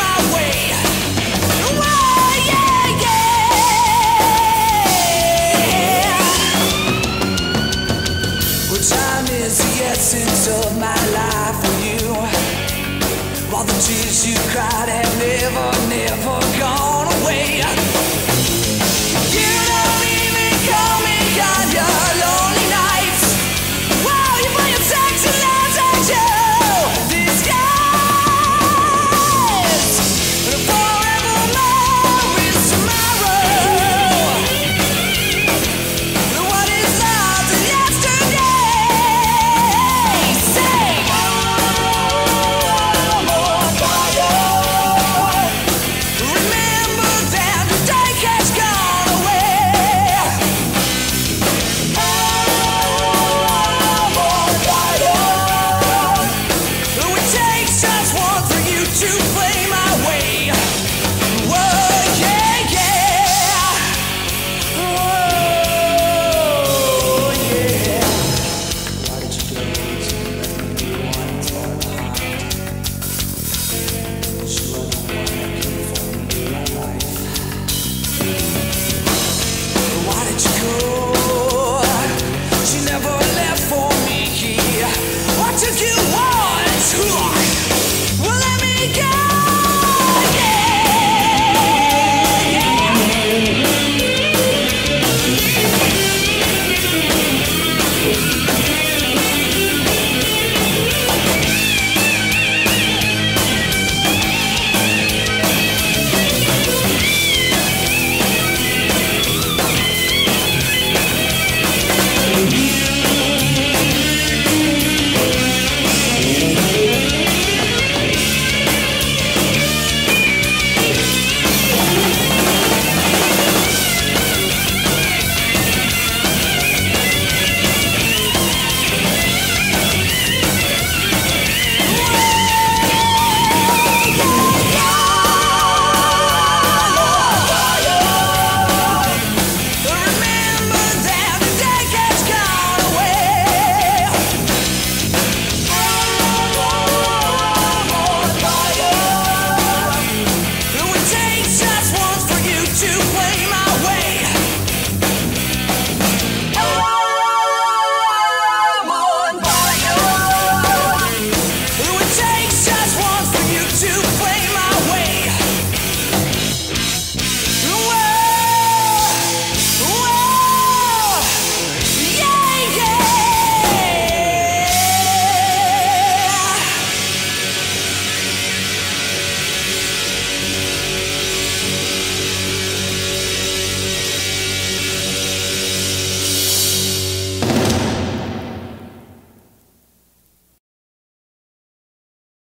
All the essence of my life for you. While the tears you cried have never, never gone. you play.